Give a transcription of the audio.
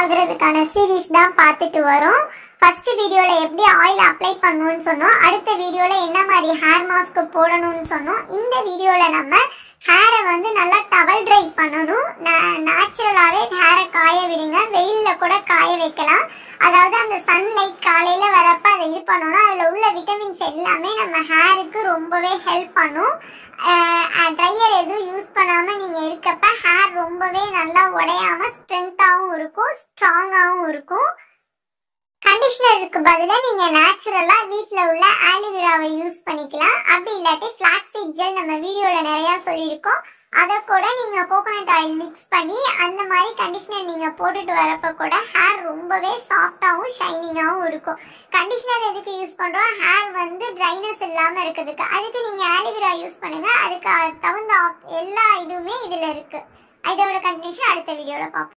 ஆகுறதுக்கான series தான் பார்த்துட்டு வரோம். ஃபர்ஸ்ட் வீடியோவில் எப்படி ஆயில் அப்ளை பண்ணணும்னு சொன்னோம். அடுத்த வீடியோவில் என்ன மாதிரி ஹேர் மாஸ்க் போடணும்னு சொன்னோம். இந்த வீடியோவில் நம்ம ஹேரை வந்து நல்லா டவல் ட்ரை பண்ணணும். நேச்சுரலாகவே ஹேரை காய விடுங்க. வெயிலில் கூட காய வைக்கலாம். அதாவது அந்த சன்லைட் காலையில் வரப்ப அதை இது பண்ணணும். அதில் உள்ள விட்டமின்ஸ் எல்லாமே நம்ம ஹேருக்கு ரொம்பவே ஹெல்ப் பண்ணும். ட்ரையர் எதுவும் யூஸ் பண்ணாமல் நீங்கள் இருக்கப்ப ஹேர் ரொம்பவே நல்லா உடையாம ஸ்ட்ரென்த் இருக்கும் ஸ்ட்ராங்காகவும் இருக்கும். கண்டிஷனருக்கு பதிலாக நீங்கள் நேச்சுரலாக வீட்டில் உள்ள ஆலிவேராவை யூஸ் பண்ணிக்கலாம். அப்படி இல்லாட்டி ஃபிளாக்ஸீட் ஜெல் நம்ம வீடியோவில் நிறையா சொல்லியிருக்கோம். அதை கூட நீங்கள் கோகோனட் ஆயில் மிக்ஸ் பண்ணி அந்த மாதிரி கண்டிஷனர் நீங்கள் போட்டுட்டு வரப்போ கூட ஹேர் ரொம்பவே சாஃப்டாகவும் ஷைனிங்காகவும் இருக்கும். கண்டிஷனர் எதுக்கு யூஸ் பண்ணுறோம் ஹேர் வந்து ட்ரைனஸ் இல்லாமல் இருக்கிறதுக்கு. அதுக்கு நீங்கள் ஆலிவிரா யூஸ் பண்ணுங்க. அதுக்கு தகுந்த எல்லா இதுவுமே இதில் இருக்கு. இதோட கண்டிஷன் அடுத்த வீடியோவில் பார்ப்போம்.